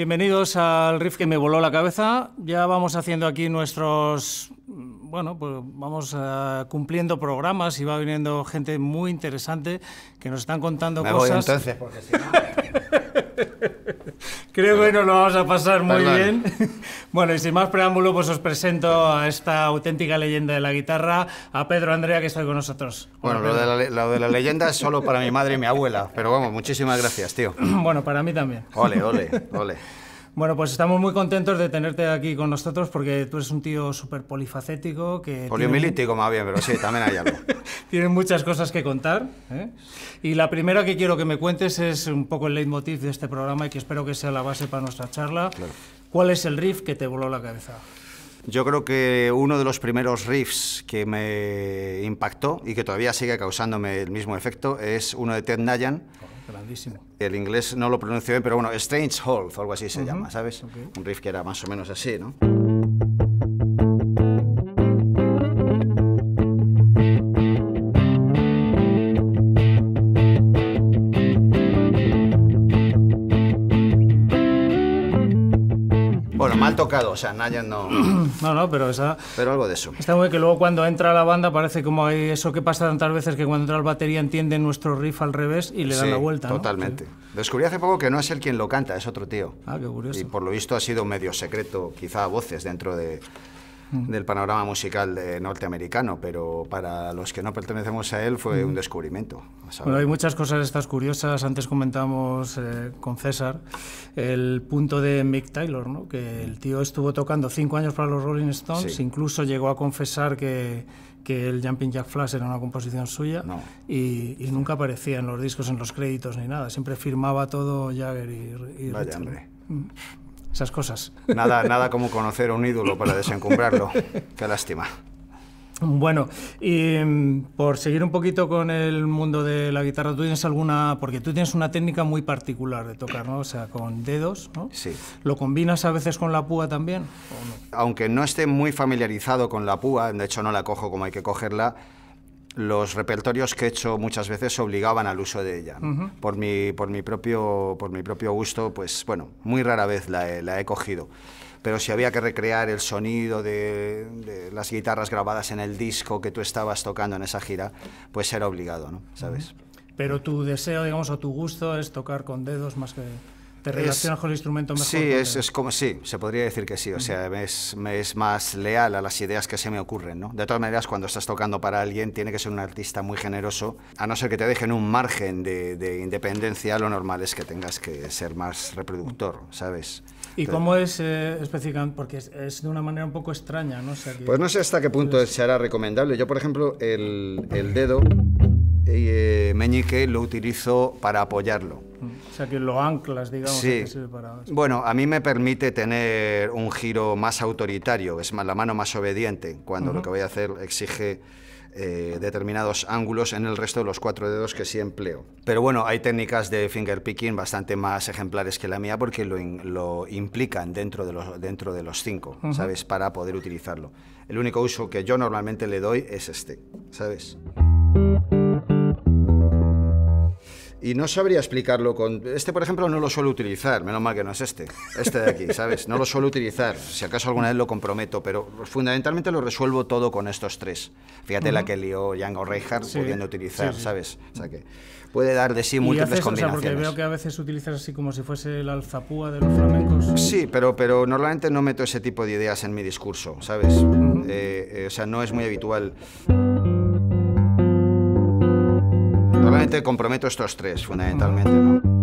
Bienvenidos al riff que me voló la cabeza. Ya vamos haciendo aquí nuestros, bueno, pues vamos uh, cumpliendo programas y va viniendo gente muy interesante que nos están contando me cosas. Voy entonces, porque si no... Creo que nos lo vamos a pasar muy Perdón. bien. Bueno, y sin más preámbulo, pues os presento a esta auténtica leyenda de la guitarra, a Pedro Andrea, que está con nosotros. Bueno, lo de, la, lo de, la, leyenda es solo para mi madre y mi abuela, pero vamos, muchísimas gracias, tío. Bueno, para mí también. Ole, ole, ole. Bueno, pues estamos muy contentos de tenerte aquí con nosotros porque tú eres un tío súper polifacético. Que Poliomilítico tiene... más bien, pero sí, también hay algo. Tienes muchas cosas que contar. ¿eh? Y la primera que quiero que me cuentes es un poco el leitmotiv de este programa y que espero que sea la base para nuestra charla. Claro. ¿Cuál es el riff que te voló la cabeza? Yo creo que uno de los primeros riffs que me impactó y que todavía sigue causándome el mismo efecto es uno de Ted Nayan. Oh, grandísimo. El inglés no lo pronuncio bien, pero bueno, Strange Hold o algo así se uh -huh. llama, ¿sabes? Okay. Un riff que era más o menos así, ¿no? Tocado, o sea, Nayan no... No, no, pero esa... Pero algo de eso. Está muy bien que luego cuando entra la banda parece como hay eso que pasa tantas veces que cuando entra la batería entiende nuestro riff al revés y le dan sí, la vuelta, ¿no? totalmente. Sí. Descubrí hace poco que no es él quien lo canta, es otro tío. Ah, qué curioso. Y por lo visto ha sido medio secreto, quizá a voces dentro de, del panorama musical de norteamericano, pero para los que no pertenecemos a él fue un descubrimiento. Bueno, hay muchas cosas estas curiosas. Antes comentamos eh, con César el punto de Mick Taylor, ¿no? que el tío estuvo tocando cinco años para los Rolling Stones, Sí. incluso llegó a confesar que, que el Jumping Jack Flash era una composición suya No. y, y nunca aparecía en los discos, en los créditos ni nada. Siempre firmaba todo Jagger y, y Vaya, Richard. hombre. Esas cosas. Nada, nada como conocer a un ídolo para desencumbrarlo. Qué lástima. Bueno, y mm, por seguir un poquito con el mundo de la guitarra, ¿tú tienes alguna...? Porque tú tienes una técnica muy particular de tocar, ¿no? O sea, con dedos, ¿no? Sí. ¿Lo combinas a veces con la púa también? ¿o no? Aunque no esté muy familiarizado con la púa, de hecho no la cojo como hay que cogerla, los repertorios que he hecho muchas veces obligaban al uso de ella. por, mi, por, mi propio, por mi propio gusto, pues bueno, muy rara vez la he, la he cogido. Pero si había que recrear el sonido de, de las guitarras grabadas en el disco que tú estabas tocando en esa gira, pues era obligado, ¿no? ¿Sabes? Pero tu deseo, digamos, o tu gusto es tocar con dedos más que... ¿Te relacionas con el instrumento mejor? Sí, es, es como sí, se podría decir que sí. O sea, me es, me es más leal a las ideas que se me ocurren, ¿no? De todas maneras, cuando estás tocando para alguien, tiene que ser un artista muy generoso. A no ser que te dejen un margen de, de independencia, lo normal es que tengas que ser más reproductor, ¿sabes? ¿Y Entonces- cómo es eh, específicamente? Porque es, es de una manera un poco extraña, ¿no? O sea, que- Pues no sé hasta qué punto será recomendable. Yo, por ejemplo, el, el dedo eh, meñique lo utilizo para apoyarlo. O sea, que lo anclas, digamos, Sí. que para... Bueno, a mí me permite tener un giro más autoritario, es más la mano más obediente, cuando lo que voy a hacer exige eh, determinados ángulos en el resto de los cuatro dedos que sí empleo. Pero bueno, hay técnicas de finger picking bastante más ejemplares que la mía porque lo, in- lo implican dentro de los, dentro de los cinco, ¿sabes? Para poder utilizarlo. El único uso que yo normalmente le doy es este, ¿sabes? Y no sabría explicarlo con... Este, por ejemplo, no lo suelo utilizar, menos mal que no es este, este de aquí, ¿sabes? No lo suelo utilizar, si acaso alguna vez lo comprometo, pero fundamentalmente lo resuelvo todo con estos tres. Fíjate la que lió Django Reinhardt Sí, pudiendo utilizar, sí, sí. ¿sabes? O sea que puede dar de sí múltiples haces, o sea, porque combinaciones. veo que a veces utilizas así como si fuese el alzapúa de los flamencos. Sí, pero, pero normalmente no meto ese tipo de ideas en mi discurso, ¿sabes? Eh, eh, o sea, no es muy habitual. Normalmente comprometo estos tres, fundamentalmente, ¿no?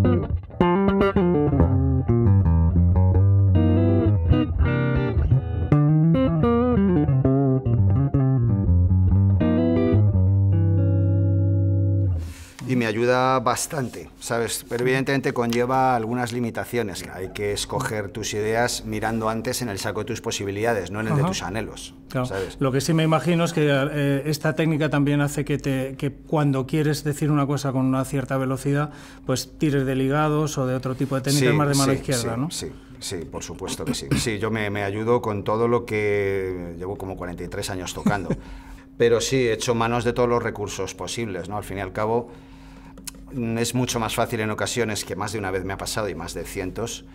Me ayuda bastante, ¿sabes? Pero evidentemente conlleva algunas limitaciones. Hay que escoger tus ideas mirando antes en el saco de tus posibilidades, no en el de Ajá. tus anhelos, Claro. ¿sabes? Lo que sí me imagino es que eh, esta técnica también hace que, te, que cuando quieres decir una cosa con una cierta velocidad, pues tires de ligados o de otro tipo de técnicas más de mano sí, izquierda, sí, ¿no? Sí, sí, por supuesto que sí. Sí, yo me, me ayudo con todo lo que llevo como 43 años tocando. Pero sí, he hecho manos de todos los recursos posibles, ¿no? Al fin y al cabo, es mucho más fácil en ocasiones, que más de una vez me ha pasado y más de cientos,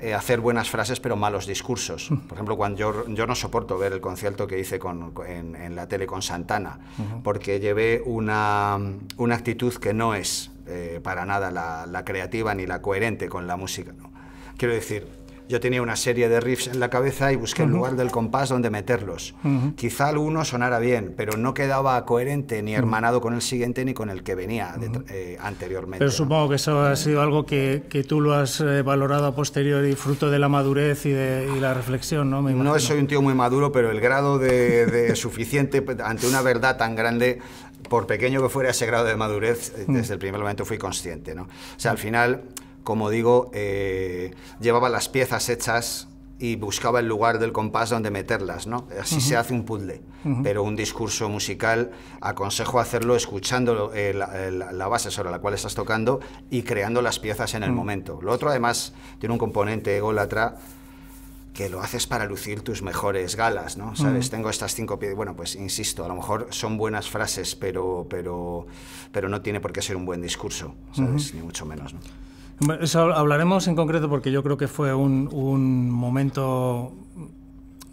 eh, hacer buenas frases pero malos discursos. Por ejemplo, cuando yo, yo no soporto ver el concierto que hice con, en, en, la tele con Santana, porque llevé una, una, actitud que no es eh, para nada la, la, creativa ni la coherente con la música. ¿no? Quiero decir, yo tenía una serie de riffs en la cabeza y busqué el lugar del compás donde meterlos. Quizá alguno sonara bien, pero no quedaba coherente ni hermanado con el siguiente ni con el que venía eh, anteriormente. Pero supongo que eso ha sido algo que, que tú lo has eh, valorado a posteriori, fruto de la madurez y de y la reflexión, ¿no? no soy un tío muy maduro, pero el grado de, de suficiente pues, ante una verdad tan grande por pequeño que fuera ese grado de madurez, eh, desde el primer momento fui consciente. ¿no? O sea, al final como digo, eh, llevaba las piezas hechas y buscaba el lugar del compás donde meterlas, ¿no? Así uh -huh. se hace un puzzle, uh -huh. pero un discurso musical aconsejo hacerlo escuchando eh, la, la, la, base sobre la cual estás tocando y creando las piezas en el uh -huh. momento. Lo otro además tiene un componente ególatra que lo haces para lucir tus mejores galas, ¿no? ¿Sabes? Tengo estas cinco piezas, bueno, pues insisto, a lo mejor son buenas frases, pero, pero, pero no tiene por qué ser un buen discurso, ¿sabes? Ni mucho menos, ¿no? Eso hablaremos en concreto porque yo creo que fue un, un, momento.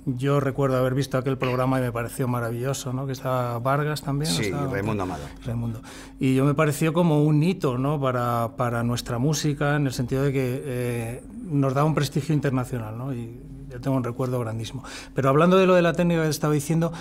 Yo recuerdo haber visto aquel programa y me pareció maravilloso, ¿no? Que estaba Vargas también. Sí, estaba, Raimundo Amado. Raimundo. Y yo me pareció como un hito, ¿no? Para, para nuestra música, en el sentido de que eh, nos da un prestigio internacional, ¿no? Y yo tengo un recuerdo grandísimo. Pero hablando de lo de la técnica que estaba diciendo,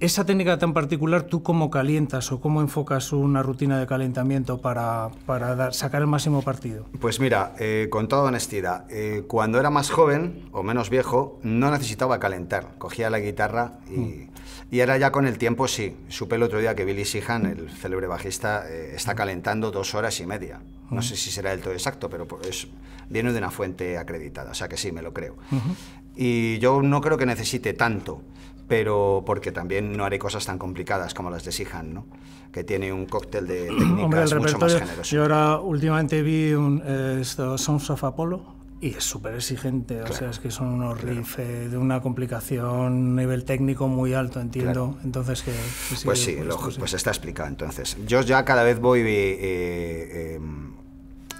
esa técnica tan particular, ¿tú cómo calientas o cómo enfocas una rutina de calentamiento para, para dar, sacar el máximo partido? Pues mira, eh, con toda honestidad, eh, cuando era más joven o menos viejo, no necesitaba calentar. Cogía la guitarra y, mm. y ahora ya con el tiempo sí. Supe el otro día que Billy Sheehan, el célebre bajista, eh, está calentando dos horas y media. No mm. sé si será del todo exacto, pero es, viene de una fuente acreditada, o sea que sí, me lo creo. Uh -huh. Y yo no creo que necesite tanto pero porque también no haré cosas tan complicadas como las de Sihan, ¿no? que tiene un cóctel de técnicas Hombre, el mucho más generoso. Yo ahora últimamente vi un, eh, esto, Sons of Apollo y es súper exigente, claro. o sea, es que son unos claro. riffs eh, de una complicación, nivel técnico muy alto, entiendo. Claro. Entonces, que, sí, pues sí, pues, lo, pues, pues, está explicado. Entonces, yo ya cada vez voy... Eh, eh,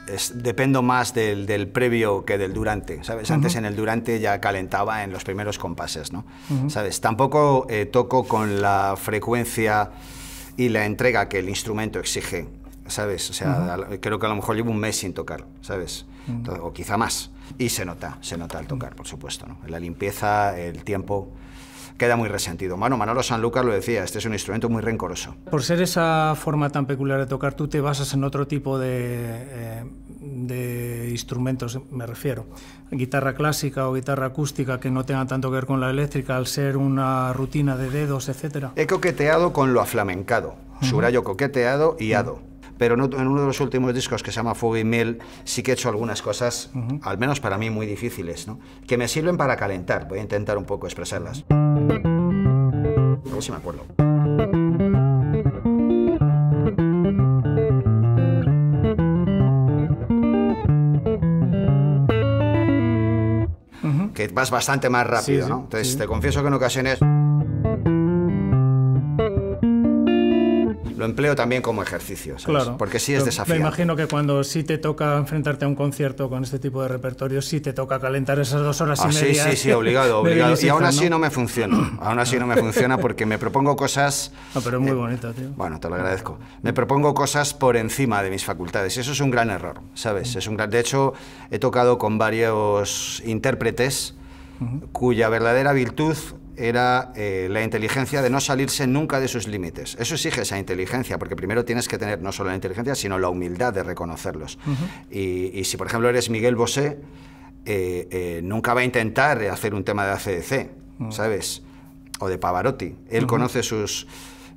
es, dependo más del, del, previo que del durante, ¿sabes? Uh -huh. Antes en el durante ya calentaba en los primeros compases, ¿no? Uh -huh. ¿Sabes? Tampoco eh, toco con la frecuencia y la entrega que el instrumento exige, ¿sabes? O sea, uh -huh. creo que a lo mejor llevo un mes sin tocar, ¿sabes? O quizá más. Y se nota, se nota al tocar, por supuesto, ¿no? La limpieza, el tiempo queda muy resentido. Bueno, Manolo Sanlúcar lo decía, este es un instrumento muy rencoroso. Por ser esa forma tan peculiar de tocar, tú te basas en otro tipo de, eh, de instrumentos, me refiero. Guitarra clásica o guitarra acústica que no tengan tanto que ver con la eléctrica, al ser una rutina de dedos, etcétera. He coqueteado con lo aflamencado, subrayo coqueteado y ado. Pero en uno de los últimos discos que se llama Fuego y Miel sí que he hecho algunas cosas, uh -huh. al menos para mí muy difíciles, ¿no? que me sirven para calentar. Voy a intentar un poco expresarlas. A ver si me acuerdo. Uh -huh. Que vas bastante más rápido, sí, ¿no? Entonces sí. te confieso que en ocasiones... lo empleo también como ejercicio, ¿sabes? Claro. Porque sí es desafiante. Me imagino que cuando sí te toca enfrentarte a un concierto con este tipo de repertorio, sí te toca calentar esas dos horas ah, y media. Sí, sí, sí, obligado, obligado. Y aún así ¿no? no me funciona. Aún así no me funciona porque me propongo cosas... No, pero es muy eh, bonito, tío. Bueno, te lo agradezco. Me propongo cosas por encima de mis facultades. Y eso es un gran error, ¿sabes? Es un gran... De hecho, he tocado con varios intérpretes uh -huh. cuya verdadera virtud era eh, la inteligencia de no salirse nunca de sus límites. Eso exige esa inteligencia, porque primero tienes que tener no solo la inteligencia, sino la humildad de reconocerlos. Uh -huh. y, y, si, por ejemplo, eres Miguel Bosé, eh, eh, nunca va a intentar hacer un tema de ACDC, uh -huh. ¿sabes? O de Pavarotti. Él uh -huh. conoce sus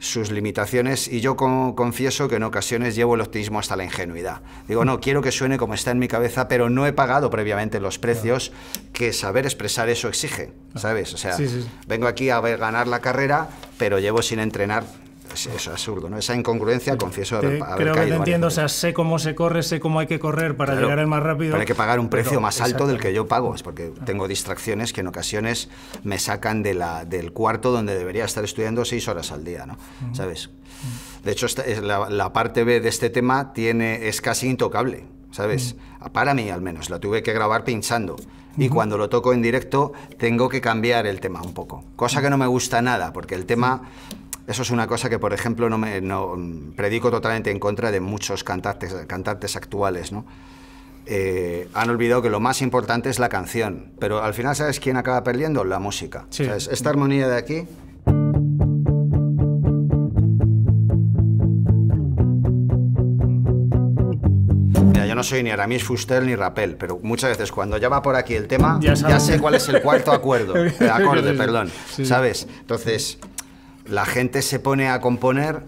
sus limitaciones y yo con, confieso que en ocasiones llevo el optimismo hasta la ingenuidad. Digo, no, quiero que suene como está en mi cabeza, pero no he pagado previamente los precios que saber expresar eso exige, ¿sabes? O sea, sí, sí. vengo aquí a ver ganar la carrera, pero llevo sin entrenar es, es, absurdo, ¿no? Esa incongruencia, confieso haber, haber Creo que te entiendo, o sea, sé cómo se corre, sé cómo hay que correr para claro, llegar el más rápido. Pero hay que pagar un precio más alto del que yo pago, es porque tengo distracciones que en ocasiones me sacan de la, del cuarto donde debería estar estudiando seis horas al día, ¿no? Uh -huh. ¿Sabes? De hecho, la, parte B de este tema tiene, es casi intocable, ¿sabes? Para mí al menos, la tuve que grabar pinchando. Y cuando lo toco en directo tengo que cambiar el tema un poco. Cosa que no me gusta nada, porque el tema... Eso es una cosa que, por ejemplo, no me no, predico totalmente en contra de muchos cantantes, cantantes actuales, ¿no? Eh, han olvidado que lo más importante es la canción. Pero al final, ¿sabes quién acaba perdiendo? La música. Esta armonía de aquí yo no soy ni Aramis Fuster ni Rapel, pero muchas veces cuando ya va por aquí el tema, ya, sé cuál es el cuarto acuerdo, acorde, perdón, ¿sabes? Entonces, la gente se pone a componer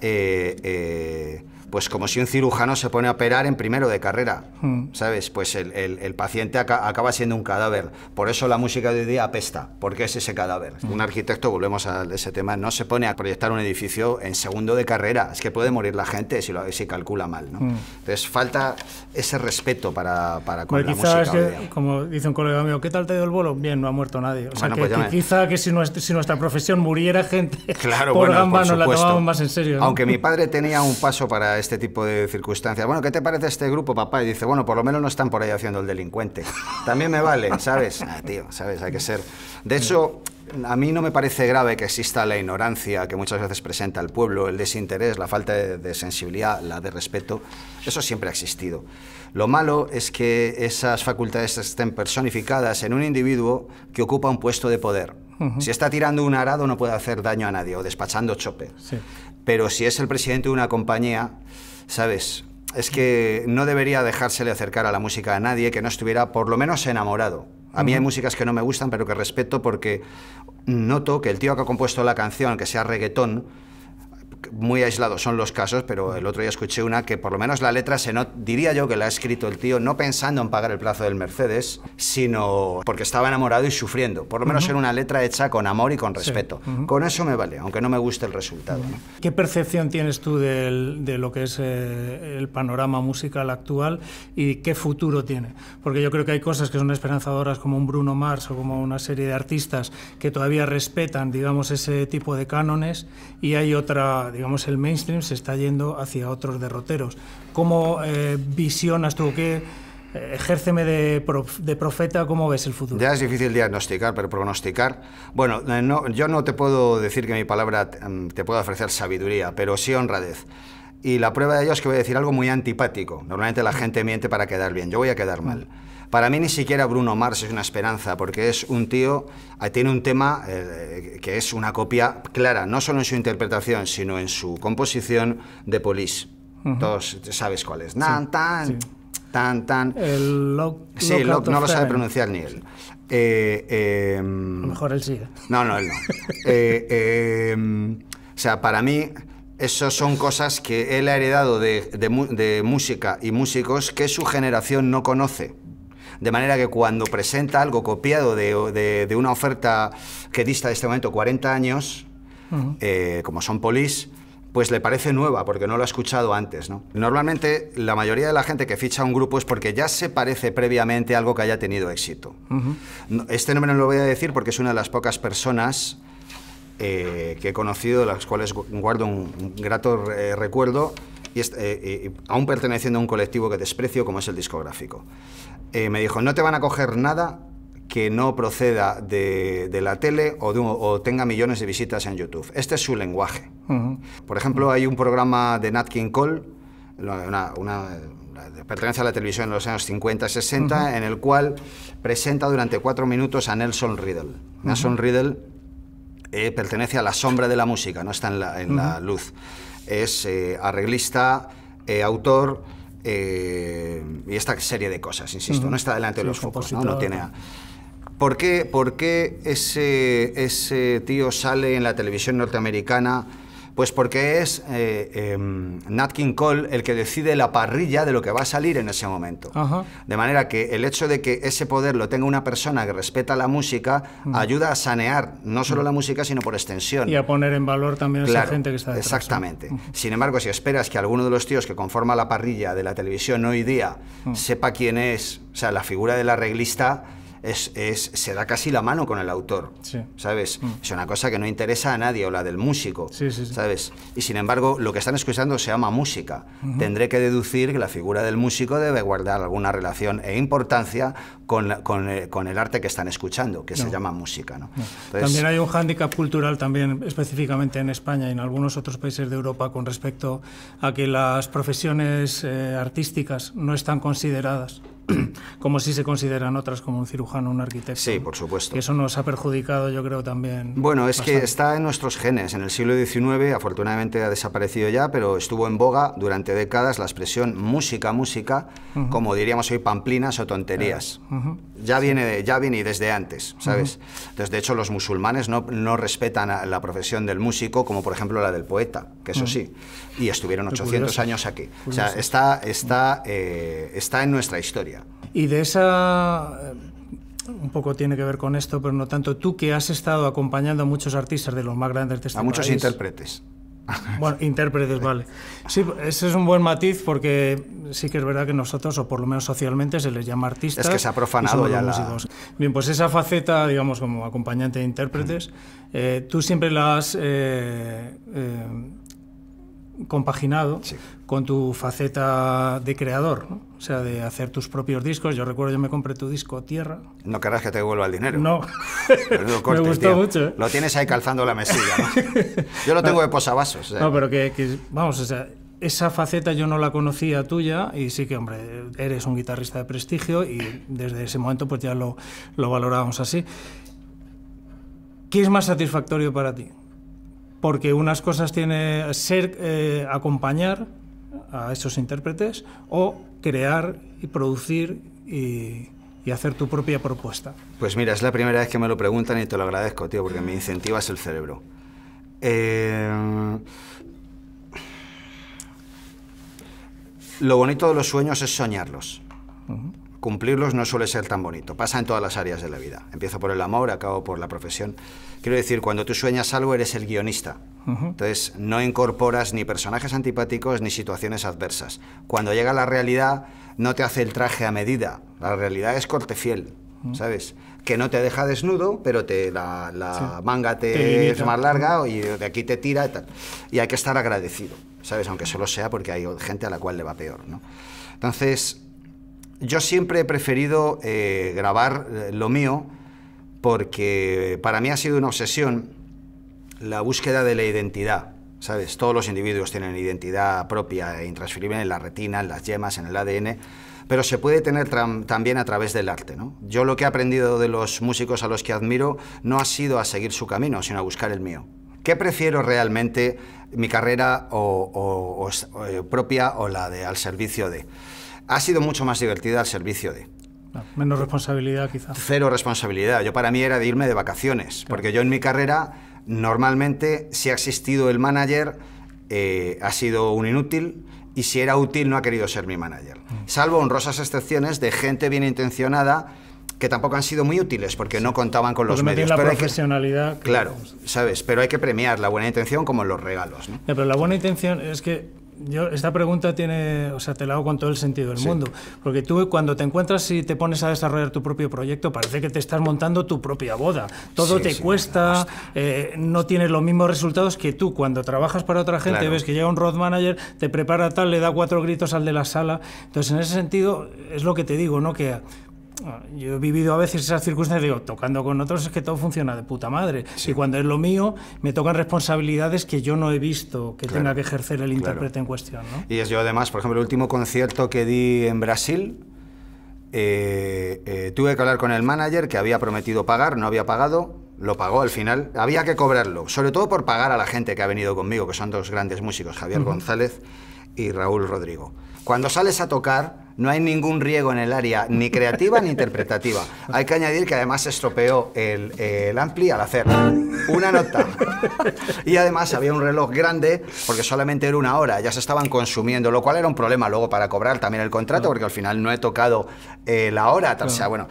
eh, eh, pues como si un cirujano se pone a operar en primero de carrera, hmm. ¿sabes? Pues el, el, paciente acaba siendo un cadáver. Por eso la música de hoy día apesta, porque es ese cadáver. Hmm. Un arquitecto, volvemos a ese tema, no se pone a proyectar un edificio en segundo de carrera, es que puede morir la gente si, lo, si calcula mal, ¿no? Hmm. Entonces falta ese respeto para, para con la música. Que, como dice un colega mío, ¿qué tal te ido el bolo? Bien, no ha muerto nadie. O sea, que, pues quizá que si nuestra, si nuestra, profesión muriera gente claro, por gamba nos la tomamos más en serio. Aunque mi padre tenía un paso para este tipo de circunstancias. Bueno, ¿qué te parece este grupo, papá? Y dice, bueno, por lo menos no están por ahí haciendo el delincuente. También me vale, ¿sabes? Ah, tío, ¿sabes? Hay que ser... De hecho, a mí no me parece grave que exista la ignorancia que muchas veces presenta el pueblo, el desinterés, la falta de, sensibilidad, la de respeto. Eso siempre ha existido. Lo malo es que esas facultades estén personificadas en un individuo que ocupa un puesto de poder. Si está tirando un arado no puede hacer daño a nadie o despachando chope. Pero si es el presidente de una compañía, ¿sabes? Es que no debería dejársele acercar a la música a nadie que no estuviera por lo menos enamorado. A mí hay músicas que no me gustan, pero que respeto porque noto que el tío que ha compuesto la canción, que sea reggaetón, muy aislados son los casos, pero el otro día escuché una que por lo menos la letra se no diría yo que la ha escrito el tío no pensando en pagar el plazo del Mercedes, sino porque estaba enamorado y sufriendo. Por lo menos era una letra hecha con amor y con respeto. Con eso me vale, aunque no me guste el resultado. ¿Qué percepción tienes tú de lo que es eh, el panorama musical actual y qué futuro tiene? Porque yo creo que hay cosas que son esperanzadoras como un Bruno Mars o como una serie de artistas que todavía respetan, digamos, ese tipo de cánones y hay otra digamos, el mainstream se está yendo hacia otros derroteros. ¿Cómo eh, visionas tú qué? Eh, ejérceme de, de, profeta, ¿cómo ves el futuro? Ya es difícil diagnosticar, pero pronosticar. Bueno, eh, no, yo no te puedo decir que mi palabra mm, te pueda ofrecer sabiduría, pero sí honradez. Y la prueba de ello es que voy a decir algo muy antipático. Normalmente la gente miente para quedar bien. Yo voy a quedar mal. Para mí ni siquiera Bruno Mars es una esperanza, porque es un tío, eh, tiene un tema eh, que es una copia clara, no solo en su interpretación, sino en su composición de Police. Todos sabes cuál es. Nan, tan, tan, tan. El lock, sí, no lo sabe pronunciar ni él. Eh, em, mejor él sigue. No, no, él no. Em, o sea, para mí esas son cosas que él ha heredado de, de, música y músicos que su generación no conoce. De manera que cuando presenta algo copiado de, de una oferta que dista de este momento 40 años, eh, como son Polis, pues le parece nueva porque no lo ha escuchado antes. ¿no? Normalmente la mayoría de la gente que ficha un grupo es porque ya se parece previamente a algo que haya tenido éxito. Este nombre no lo voy a decir porque es una de las pocas personas eh, que he conocido, de las cuales guardo un, grato eh, recuerdo, y aún perteneciendo a un colectivo que desprecio como es el discográfico. Eh, me dijo, no te van a coger nada que no proceda de, la tele o, tenga millones de visitas en YouTube. Este es su lenguaje. Por ejemplo, hay un programa de Nat King Cole, una, pertenece a la televisión en los años 50 60, en el cual presenta durante cuatro minutos a Nelson Riddle. Nelson Riddle eh, pertenece a la sombra de la música, no está en la, luz. Es eh, arreglista, autor eh, y esta serie de cosas, insisto, no está delante de los focos, ¿no? tiene... ¿Por qué, ¿Por qué ese, ese tío sale en la televisión norteamericana pues porque es eh, em, Nat King Cole el que decide la parrilla de lo que va a salir en ese momento. De manera que el hecho de que ese poder lo tenga una persona que respeta la música mm. ayuda a sanear no solo mm. la música, sino por extensión. Y a poner en valor también a esa gente que está detrás. Exactamente. Sin embargo, si esperas que alguno de los tíos que conforma la parrilla de la televisión hoy día mm. sepa quién es, o sea, la figura del arreglista, es, es, se da casi la mano con el autor, ¿sabes? Mm. Es una cosa que no interesa a nadie, o la del músico, ¿sabes? Y sin embargo, lo que están escuchando se llama música. Tendré que deducir que la figura del músico debe guardar alguna relación e importancia con, con, eh, con el arte que están escuchando, que se llama música, ¿no? también hay un hándicap cultural, también específicamente en España y en algunos otros países de Europa, con respecto a que las profesiones eh, artísticas no están consideradas como si se consideran otras, como un cirujano, un arquitecto. Sí, por supuesto. eso nos ha perjudicado, yo creo, también. Bueno, es que está en nuestros genes. En el siglo XIX, afortunadamente ha desaparecido ya, pero estuvo en boga durante décadas la expresión música, música, como diríamos hoy, pamplinas o tonterías. Ya viene, ya viene desde antes, ¿sabes? Entonces, de hecho, los musulmanes no, no respetan la profesión del músico, como por ejemplo la del poeta, que eso sí. Y estuvieron 800 años aquí. O sea, está, está, eh, está en nuestra historia. Y de esa eh, un poco tiene que ver con esto, pero no tanto. Tú que has estado acompañando a muchos artistas de los más grandes de este A muchos intérpretes. Bueno, intérpretes, vale. Sí, ese es un buen matiz porque sí que es verdad que nosotros, o por lo menos socialmente, se les llama artistas. Es que se ha profanado ya la... Bien, pues esa faceta, digamos, como acompañante de intérpretes, eh, tú siempre la has eh, compaginado con tu faceta de creador, ¿no? o sea, de hacer tus propios discos. Yo recuerdo, yo me compré tu disco Tierra. No querrás que te devuelva el dinero. No, me gustó mucho. ¿eh? Lo tienes ahí calzando la mesilla, ¿no? Yo lo tengo de posavasos. No, pero que, vamos, o sea, esa faceta yo no la conocía tuya y sí que, hombre, eres un guitarrista de prestigio y desde ese momento pues ya lo, lo valorábamos así. ¿Qué es más satisfactorio para ti? Porque unas cosas tiene ser eh, acompañar a esos intérpretes o crear y producir y, hacer tu propia propuesta. Pues mira, es la primera vez que me lo preguntan y te lo agradezco, tío, porque me incentivas el cerebro. Eh, lo bonito de los sueños es soñarlos. Cumplirlos no suele ser tan bonito. Pasa en todas las áreas de la vida. Empiezo por el amor, acabo por la profesión. Quiero decir, cuando tú sueñas algo, eres el guionista. Entonces, no incorporas ni personajes antipáticos ni situaciones adversas. Cuando llega la realidad, no te hace el traje a medida. La realidad es corte fiel, ¿sabes? Que no te deja desnudo, pero te, la, manga te, es más larga y de aquí te tira y tal. Y hay que estar agradecido, ¿sabes? Aunque solo sea porque hay gente a la cual le va peor, ¿no? Entonces, yo siempre he preferido eh, grabar eh, lo mío porque para mí ha sido una obsesión la búsqueda de la identidad. ¿Sabes? Todos los individuos tienen identidad propia e intransferible en la retina, en las yemas, en el ADN, pero se puede tener también a través del arte. ¿no? Yo lo que he aprendido de los músicos a los que admiro no ha sido a seguir su camino, sino a buscar el mío. ¿Qué prefiero realmente, mi carrera o, eh, propia o la de al servicio de? Ha sido mucho más divertida al servicio de. menos responsabilidad quizás. Cero responsabilidad. Yo para mí era de irme de vacaciones, porque yo en mi carrera normalmente si ha existido el manager eh, ha sido un inútil y si era útil no ha querido ser mi manager. Mm. Salvo honrosas excepciones de gente bien intencionada que tampoco han sido muy útiles porque no contaban con los medios. la profesionalidad. claro, sabes, pero hay que premiar la buena intención como los regalos. pero la buena intención es que yo esta pregunta tiene, o sea, te la hago con todo el sentido del mundo, porque tú cuando te encuentras y te pones a desarrollar tu propio proyecto, parece que te estás montando tu propia boda. Todo te cuesta, eh, no tienes los mismos resultados que tú cuando trabajas para otra gente, ves que llega un road manager, te prepara tal, le da cuatro gritos al de la sala. Entonces, en ese sentido, es lo que te digo, ¿no? Que yo he vivido a veces esas circunstancias, digo, tocando con otros es que todo funciona de puta madre. Y cuando es lo mío, me tocan responsabilidades que yo no he visto que tenga que ejercer el intérprete en cuestión. ¿no? Y es yo además, por ejemplo, el último concierto que di en Brasil, eh, eh, tuve que hablar con el manager que había prometido pagar, no había pagado, lo pagó al final. Había que cobrarlo, sobre todo por pagar a la gente que ha venido conmigo, que son dos grandes músicos, Javier González y Raúl Rodrigo. Cuando sales a tocar, no hay ningún riego en el área, ni creativa ni interpretativa. Hay que añadir que además se estropeó el, el ampli al hacer una nota. Y además había un reloj grande, porque solamente era una hora, ya se estaban consumiendo, lo cual era un problema luego para cobrar también el contrato, porque al final no he tocado eh, la hora. O sea, bueno,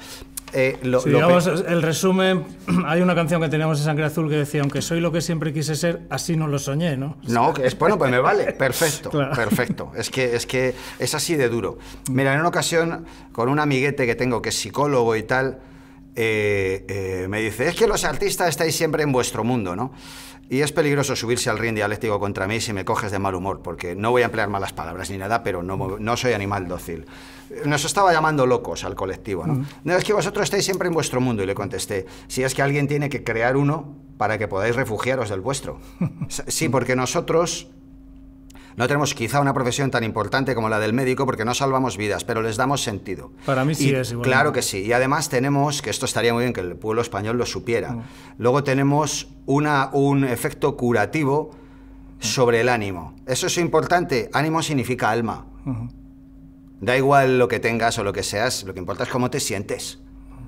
eh, digamos, el resumen, hay una canción que teníamos en Sangre Azul que decía, aunque soy lo que siempre quise ser, así no lo soñé, ¿no? No, es bueno, pues me vale, perfecto, perfecto. Es que, es que es así de duro. Mira, en una ocasión, con un amiguete que tengo que es psicólogo y tal, eh, eh, me dice, es que los artistas estáis siempre en vuestro mundo, ¿no? Y es peligroso subirse al ring dialéctico contra mí si me coges de mal humor, porque no voy a emplear malas palabras ni nada, pero no, no soy animal dócil. Nos estaba llamando locos al colectivo, ¿no? No, es que vosotros estáis siempre en vuestro mundo, y le contesté, si es que alguien tiene que crear uno para que podáis refugiaros del vuestro. sí, porque nosotros no tenemos quizá una profesión tan importante como la del médico porque no salvamos vidas, pero les damos sentido. Para mí sí es igual. Claro que sí. Y además tenemos, que esto estaría muy bien que el pueblo español lo supiera, mm. luego tenemos una, un efecto curativo sobre el ánimo. Eso es importante. Ánimo significa alma. Da igual lo que tengas o lo que seas, lo que importa es cómo te sientes.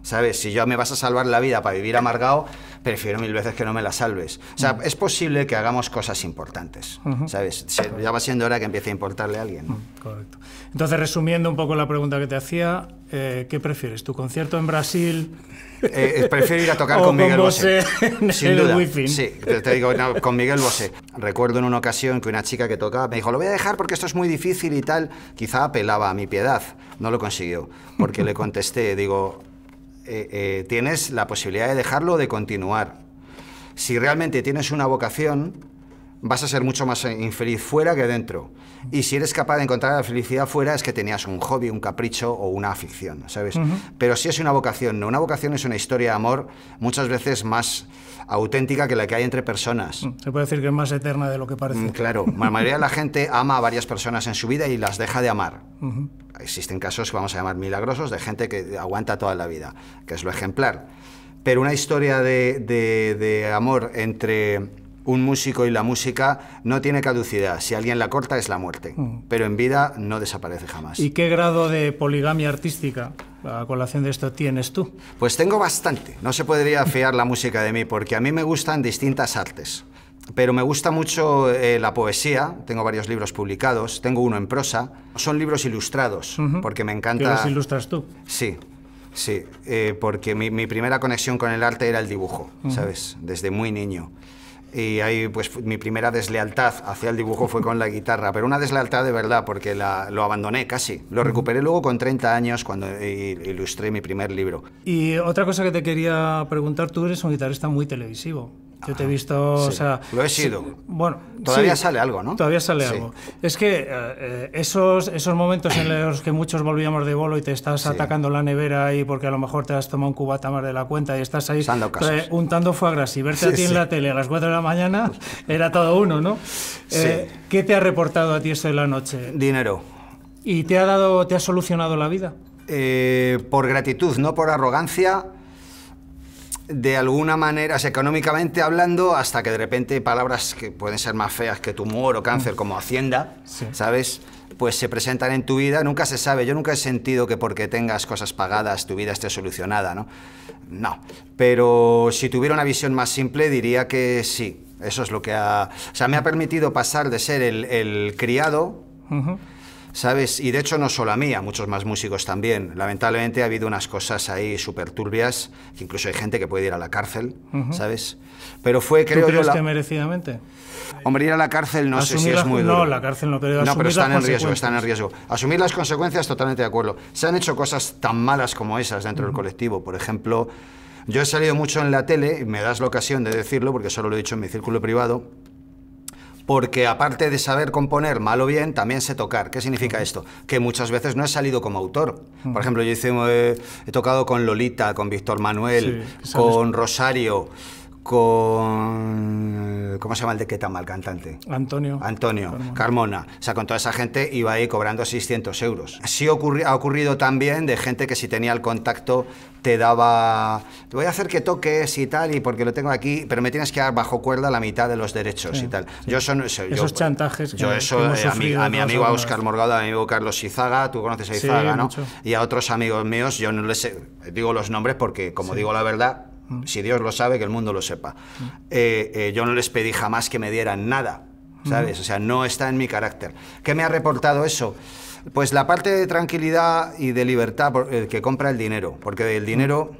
¿Sabes? Si yo me vas a salvar la vida para vivir amargado, prefiero mil veces que no me la salves. O sea, es posible que hagamos cosas importantes. ¿Sabes? Ya va siendo hora que empiece a importarle a alguien. Correcto. Entonces, resumiendo un poco la pregunta que te hacía, eh, ¿qué prefieres? ¿Tu concierto en Brasil? Eh, eh, prefiero ir a tocar con Miguel Bosé. Sin duda. Sí, te, digo, con Miguel Bosé. Recuerdo en una ocasión que una chica que tocaba me dijo, lo voy a dejar porque esto es muy difícil y tal. Quizá apelaba a mi piedad. No lo consiguió. Porque le contesté, digo, eh, eh, tienes la posibilidad de dejarlo o de continuar. Si realmente tienes una vocación, vas a ser mucho más infeliz fuera que dentro. Y si eres capaz de encontrar la felicidad fuera, es que tenías un hobby, un capricho o una afición, ¿sabes? Pero si es una vocación, no. Una vocación es una historia de amor muchas veces más auténtica que la que hay entre personas. Mm, se puede decir que es más eterna de lo que parece. Mm, claro, la mayoría de la gente ama a varias personas en su vida y las deja de amar. Existen casos que vamos a llamar milagrosos de gente que aguanta toda la vida, que es lo ejemplar. Pero una historia de, de amor entre un músico y la música no tiene caducidad. Si alguien la corta es la muerte, mm. pero en vida no desaparece jamás. ¿Y qué grado de poligamia artística, a colación de esto, tienes tú? Pues tengo bastante. No se podría fiar la música de mí, porque a mí me gustan distintas artes. Pero me gusta mucho eh, la poesía, tengo varios libros publicados, tengo uno en prosa, son libros ilustrados, porque me encanta... ¿Qué los ilustras tú? Sí, sí, eh, porque mi, primera conexión con el arte era el dibujo, ¿sabes? Desde muy niño y ahí pues mi primera deslealtad hacia el dibujo fue con la guitarra, pero una deslealtad de verdad porque la, lo abandoné casi. Lo recuperé luego con 30 años cuando ilustré mi primer libro. Y otra cosa que te quería preguntar, tú eres un guitarrista muy televisivo. Yo te he visto, o sea... Lo he sido. Bueno, todavía sale algo, ¿no? Todavía sale algo. Es que eh, esos, esos momentos en los que muchos volvíamos de bolo y te estás atacando la nevera ahí porque a lo mejor te has tomado un cubata más de la cuenta y estás ahí untando foie gras y verte a ti en la tele a las 4 de la mañana era todo uno, ¿no? Eh, ¿Qué te ha reportado a ti eso de la noche? Dinero. ¿Y te ha dado, te ha solucionado la vida? Eh, por gratitud, no por arrogancia de alguna manera, económicamente hablando, hasta que de repente palabras que pueden ser más feas que tumor o cáncer, como Hacienda, ¿sabes? Pues se presentan en tu vida, nunca se sabe. Yo nunca he sentido que porque tengas cosas pagadas tu vida esté solucionada, ¿no? No. Pero si tuviera una visión más simple, diría que sí. Eso es lo que ha. O sea, me ha permitido pasar de ser el, criado. ¿Sabes? Y de hecho no solo a mí, a muchos más músicos también. Lamentablemente ha habido unas cosas ahí súper turbias, que incluso hay gente que puede ir a la cárcel, ¿sabes? Pero fue, creo ¿Tú crees que merecidamente? Hombre, ir a la cárcel no sé si es muy duro. No, la cárcel no, pero No, pero están en riesgo, están en riesgo. Asumir las consecuencias, totalmente de acuerdo. Se han hecho cosas tan malas como esas dentro del colectivo. Por ejemplo, yo he salido mucho en la tele, y me das la ocasión de decirlo, porque solo lo he dicho en mi círculo privado, porque aparte de saber componer mal o bien, también sé tocar. ¿Qué significa esto? Que muchas veces no he salido como autor. Por ejemplo, yo hice, eh, he tocado con Lolita, con Víctor Manuel, con Rosario con... ¿Cómo se llama el de Ketama, el cantante? Antonio. Antonio, Carmona. O sea, con toda esa gente iba ahí cobrando 600 euros. Sí ha ocurrido también de gente que si tenía el contacto te daba... Te voy a hacer que toques y tal, y porque lo tengo aquí, pero me tienes que dar bajo cuerda la mitad de los derechos y tal. Yo son, Esos chantajes. Yo eso, eh, a, mi, a mi amigo Oscar Morgado, a mi amigo Carlos Izaga, tú conoces a Izaga, ¿no? Y a otros amigos míos, yo no les digo los nombres porque, como digo la verdad, si Dios lo sabe, que el mundo lo sepa. Eh, eh, yo no les pedí jamás que me dieran nada, ¿sabes? O sea, no está en mi carácter. ¿Qué me ha reportado eso? Pues la parte de tranquilidad y de libertad eh, que compra el dinero, porque el dinero...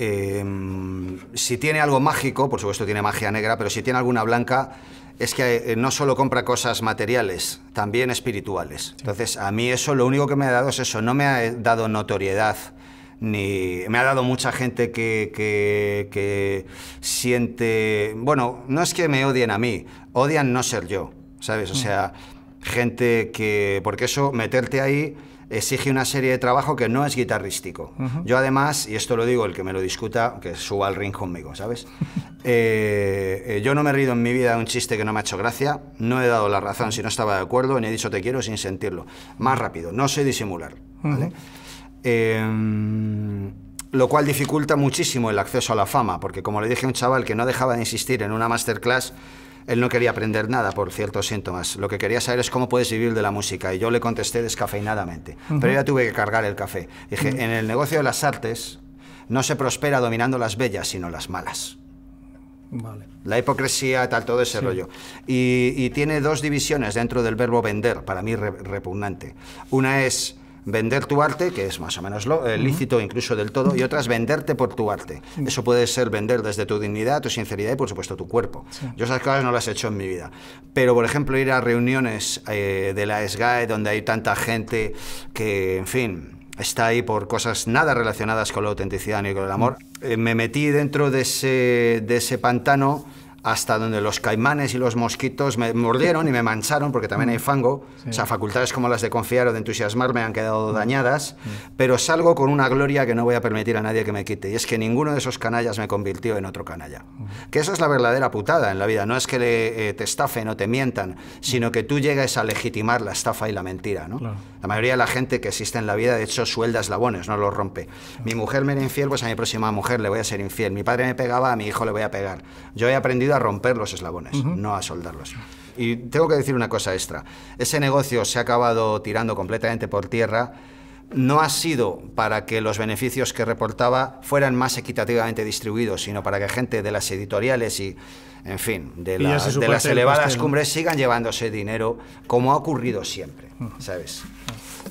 Em, si tiene algo mágico, por supuesto tiene magia negra, pero si tiene alguna blanca, es que no solo compra cosas materiales, también espirituales. Entonces, a mí eso lo único que me ha dado es eso, no me ha dado notoriedad, ni me ha dado mucha gente que, que, que siente, bueno, no es que me odien a mí, odian no ser yo, ¿sabes? O sea, gente que, porque eso, meterte ahí exige una serie de trabajo que no es guitarrístico. Yo además, y esto lo digo el que me lo discuta, que suba al ring conmigo, ¿sabes? Eh, eh, yo no me he rido en mi vida de un chiste que no me ha hecho gracia, no he dado la razón si no estaba de acuerdo, ni he dicho te quiero sin sentirlo. Más rápido, no sé disimular, ¿vale? Em, lo cual dificulta muchísimo el acceso a la fama, porque como le dije a un chaval que no dejaba de insistir en una masterclass, él no quería aprender nada por ciertos síntomas. Lo que quería saber es cómo puedes vivir de la música. Y yo le contesté descafeinadamente. Pero ya tuve que cargar el café. Dije, en el negocio de las artes no se prospera dominando las bellas, sino las malas. La hipocresía, tal, todo ese rollo. Y, tiene dos divisiones dentro del verbo vender, para mí repugnante. Una es vender tu arte, que es más o menos lo, eh, lícito incluso del todo, y otra es venderte por tu arte. Eso puede ser vender desde tu dignidad, tu sinceridad y por supuesto tu cuerpo. Yo esas cosas no las he hecho en mi vida. Pero por ejemplo ir a reuniones eh, de la SGAE donde hay tanta gente que, en fin, está ahí por cosas nada relacionadas con la autenticidad ni con el amor. Eh, me metí dentro de ese, de ese pantano hasta donde los caimanes y los mosquitos me mordieron y me mancharon, porque también hay fango. O sea, facultades como las de confiar o de entusiasmar me han quedado dañadas, pero salgo con una gloria que no voy a permitir a nadie que me quite. Y es que ninguno de esos canallas me convirtió en otro canalla. Que eso es la verdadera putada en la vida. No es que le, eh, te estafen o te mientan, sino que tú llegues a legitimar la estafa y la mentira. ¿no? La mayoría de la gente que existe en la vida, de hecho, suelda eslabones, no los rompe. Mi mujer me era infiel, pues a mi próxima mujer le voy a ser infiel. Mi padre me pegaba, a mi hijo le voy a pegar. Yo he aprendido a romper los eslabones, no a soldarlos. Y tengo que decir una cosa extra. Ese negocio se ha acabado tirando completamente por tierra. No ha sido para que los beneficios que reportaba fueran más equitativamente distribuidos, sino para que gente de las editoriales y, en fin, de, de las elevadas cumbres sigan llevándose dinero, como ha ocurrido siempre, ¿sabes?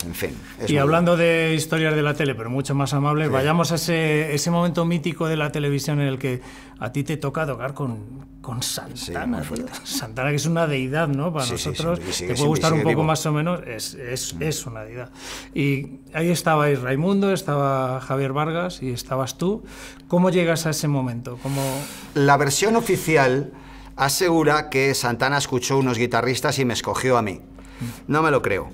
En fin. y hablando de historias de la tele, pero mucho más amable, vayamos a ese, ese, momento mítico de la televisión en el que a ti te toca tocar con, con Santana. Santana, que es una deidad, ¿no? Para nosotros, te puede gustar un poco más o menos, es, es, mm. es, una deidad. Y ahí estabais Raimundo, estaba Javier Vargas y estabas tú. ¿Cómo llegas a ese momento? ¿Cómo... La versión oficial asegura que Santana escuchó unos guitarristas y me escogió a mí. Mm. No me lo creo.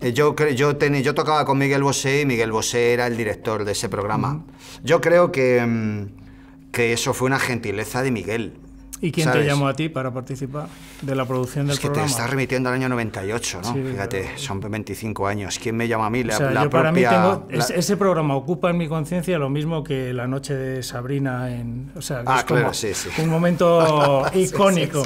Eh, yo, yo, yo tocaba con Miguel Bosé y Miguel Bosé era el director de ese programa. Yo creo que, mm, que eso fue una gentileza de Miguel. ¿Y quién te llamó a ti para participar de la producción del programa? Es que te estás remitiendo al año 98, ¿no? Fíjate, son 25 años. ¿Quién me llama a mí? La, yo para mí tengo, ese programa ocupa en mi conciencia lo mismo que la noche de Sabrina en... O sea, ah, claro, sí, sí. un momento icónico.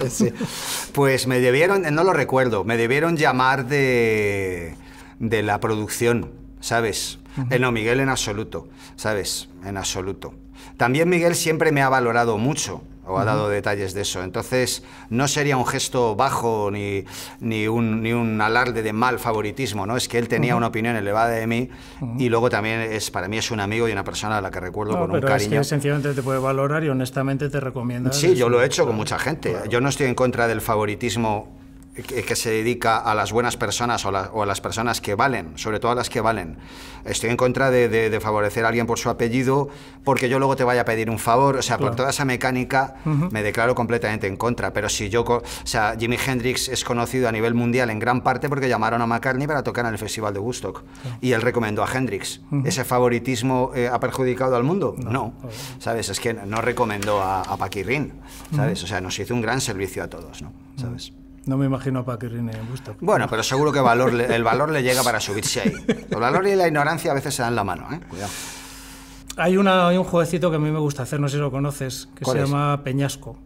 Pues me debieron, no lo recuerdo, me debieron llamar de, de la producción, ¿sabes? Eh, no, Miguel en absoluto, ¿sabes? En absoluto. También Miguel siempre me ha valorado mucho o ha dado detalles de eso. Entonces, no sería un gesto bajo ni, ni, un, ni un alarde de mal favoritismo, ¿no? Es que él tenía una opinión elevada de mí y luego también es para mí es un amigo y una persona a la que recuerdo con un cariño. Es que sencillamente te puede valorar y honestamente te recomienda. Sí, yo lo he hecho con mucha gente. Yo no estoy en contra del favoritismo que, se dedica a las buenas personas o, a las personas que valen, sobre todo a las que valen. Estoy en contra de, favorecer a alguien por su apellido porque yo luego te vaya a pedir un favor. O sea, por toda esa mecánica me declaro completamente en contra. Pero si yo, o sea, Jimi Hendrix es conocido a nivel mundial en gran parte porque llamaron a McCartney para tocar en el Festival de Woodstock. Y él recomendó a Hendrix. ¿Ese favoritismo eh, ha perjudicado al mundo? No. ¿Sabes? Es que no recomendó a, a Paquirrin. ¿Sabes? O sea, nos hizo un gran servicio a todos, ¿no? ¿Sabes? No me imagino a Paquirrin en Busto. Bueno, pero seguro que valor el valor le llega para subirse ahí. El valor y la ignorancia a veces se dan la mano, ¿eh? Cuidado. Hay, una, hay un jueguecito que a mí me gusta hacer, no sé si lo conoces, que se llama Peñasco.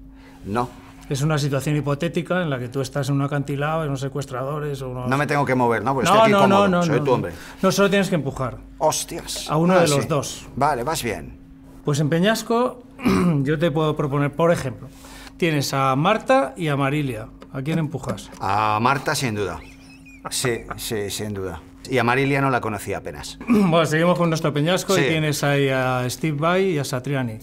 No. Es una situación hipotética en la que tú estás en un acantilado, en unos secuestradores. O No me tengo que mover, ¿no? Porque no, estoy aquí no, no, no, Soy tu hombre. No, solo tienes que empujar. Hostias. A uno ah, de los dos. Vale, vas bien. Pues en Peñasco, yo te puedo proponer, por ejemplo, tienes a Marta y a Marilia. ¿A quién empujas? A Marta, sin duda. Sí, sí, sin duda. Y a Marilia no la conocía apenas. Bueno, seguimos con nuestro peñasco y tienes ahí a Steve Vai y a Satriani.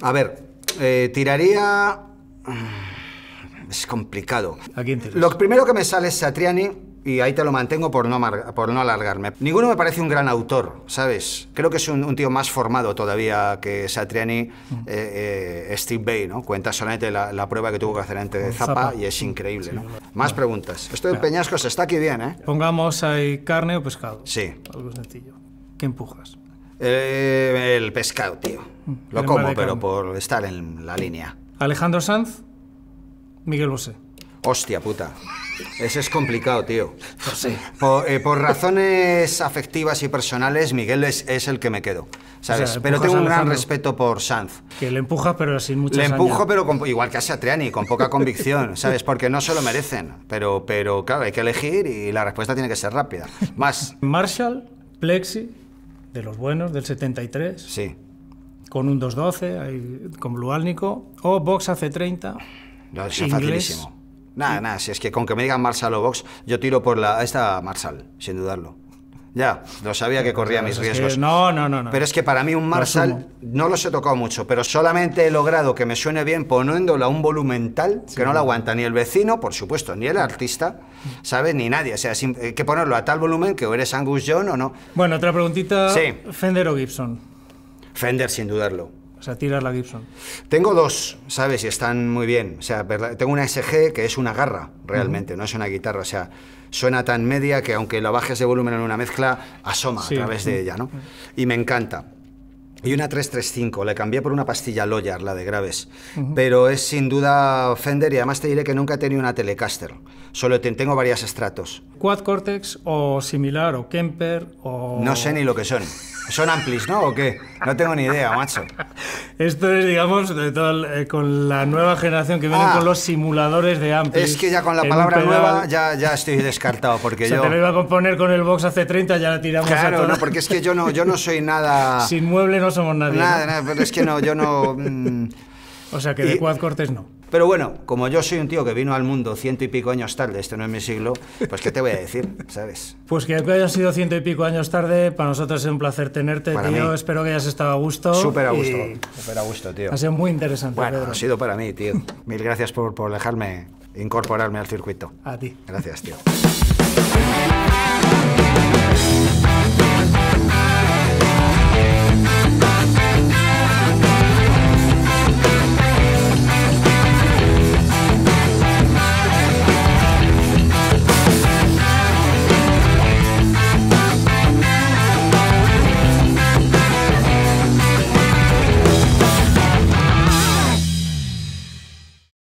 A ver, eh, tiraría... Mm, es complicado. ¿A quién tiras? Lo primero que me sale es Satriani y ahí te lo mantengo por no, por no alargarme. Ninguno me parece un gran autor, ¿sabes? Creo que es un, tío más formado todavía que Satriani, eh, eh, Steve Bay, ¿no? Cuenta solamente la, prueba que tuvo que hacer antes de Zapa, y es increíble, ¿no? Más preguntas. Esto de Peñascos está aquí bien, ¿eh? Pongamos ahí carne o pescado. Sí. Algo sencillo. ¿Qué empujas? Eh, el pescado, tío. Mm, lo como, pero por estar en la línea. Alejandro Sanz, Miguel Bosé. Hostia puta. Ese es complicado, tío. Eh, por, razones afectivas y personales, Miguel es, el que me quedo. ¿Sabes? pero tengo un gran respeto por Sanz. Que le empuja, pero sin mucha Le empujo, pero igual que a Satriani, con poca convicción, ¿sabes? Porque no se lo merecen. Pero, pero claro, hay que elegir y la respuesta tiene que ser rápida. Más. Marshall, Plexi, de los buenos, del 73. Sí. Con un 212, con Bluálnico. O Box AC30. No, es facilísimo. Nada, nada, si es que con que me digan Marshall o Vox, yo tiro por la esta Marshall, sin dudarlo. Ya, lo sabía que corría mis riesgos. no, no, no, no. Pero es que para mí un Marshall no los he tocado mucho, pero solamente he logrado que me suene bien poniéndolo a un volumen tal que no lo aguanta ni el vecino, por supuesto, ni el artista, ¿sabes? Ni nadie. O sea, hay que ponerlo a tal volumen que o eres Angus Young o no. Bueno, otra preguntita. Sí. ¿Fender o Gibson? Fender, sin dudarlo. O sea, tiras la Gibson. Tengo dos, ¿sabes? Y están muy bien. O sea, tengo una SG que es una garra, realmente, no es una guitarra. O sea, suena tan media que aunque la bajes de volumen en una mezcla, asoma a través de ella, ¿no? Y me encanta. Y una 335, le cambié por una pastilla Loyar, la de graves. Pero es sin duda Fender y además te diré que nunca he tenido una Telecaster. Solo tengo varias estratos. ¿Quad Cortex o similar o Kemper o...? No sé ni lo que son. ¿Son amplis, no? ¿O qué? No tengo ni idea, macho. Esto es, digamos, de todo eh, con la nueva generación que vienen ah. con los simuladores de amplis. Es que ya con la palabra nueva ya, ya estoy descartado, porque yo... te lo iba a componer con el Box hace 30, ya la tiramos claro, a no, porque es que yo no, yo no soy nada... Sin mueble no somos nadie. Nada, nada, pero es que no, yo no... Mm. O sea que de Quad Cortes no. Pero bueno, como yo soy un tío que vino al mundo ciento y pico años tarde, este no es mi siglo, pues ¿qué te voy a decir? ¿Sabes? Pues que hayas sido ciento y pico años tarde, para nosotros es un placer tenerte, tío. Espero que hayas estado a gusto. Súper a gusto, súper a gusto, tío. Ha sido muy interesante. Bueno, ha sido para mí, tío. Mil gracias por, por dejarme incorporarme al circuito. A ti. Gracias, tío.